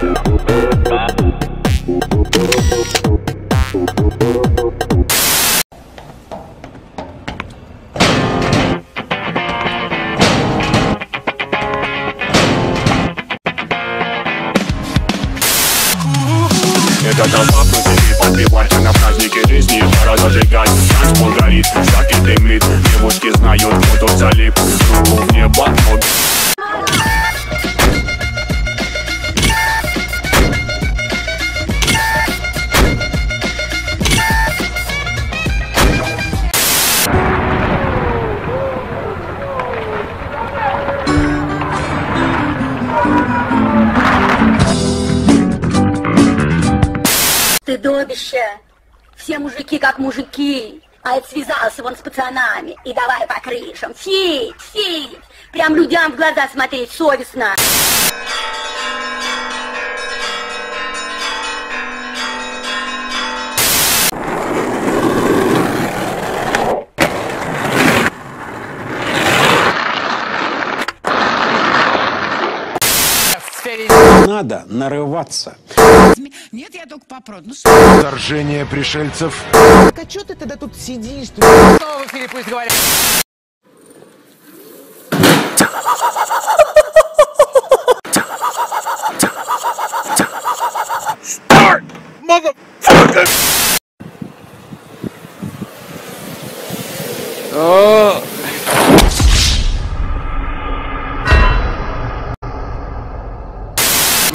Это толпа крутит, подбивайся на празднике жизни. Пора зажигать, танцпол горит, всякий дымит Девушки знают, кто тут залип. Руку Стыдобище. Все мужики как мужики. А это связался вон с пацанами. И давай по крышам. Фить, фить. Прям людям в глаза смотреть совестно. Надо нарываться. Нет, я только попробую. Ну что? Вторжение пришельцев. А что ты тогда тут сидишь? Ты Снова в эфире пусть говорят.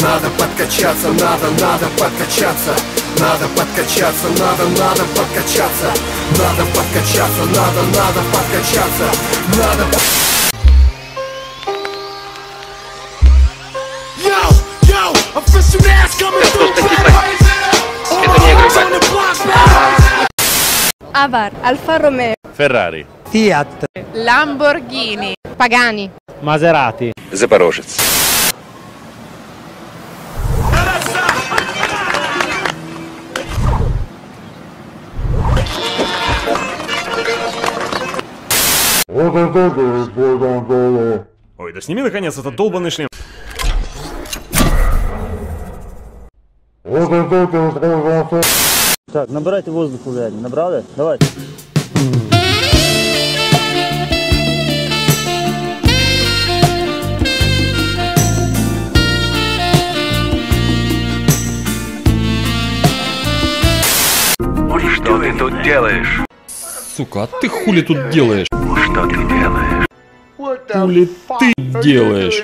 Надо подкачаться, надо, надо подкачаться. Надо подкачаться, надо, надо подкачаться. Надо подкачаться, надо, надо подкачаться. Надо по- Yo, yo, official ass coming through. Это не Avar, Alfa Romeo, Ferrari, Fiat. Lamborghini, Pagani. Maserati, Запорожец Ой, да сними наконец этот долбанный шлем. Так, набирайте воздуху, блядь. Набрали? Давай. Что ты тут делаешь? Сука, а ты хули тут делаешь? Что ты делаешь? Хули ты делаешь?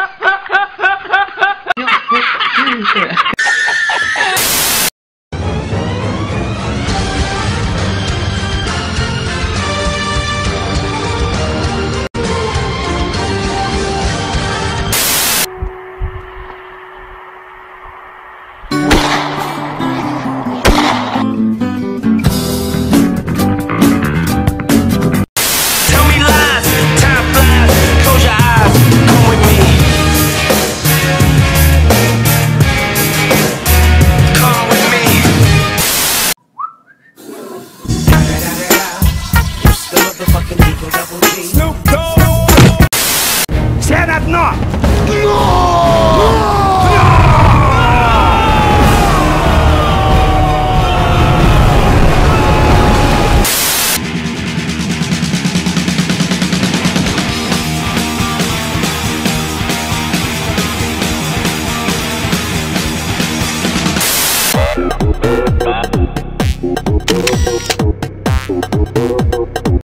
な。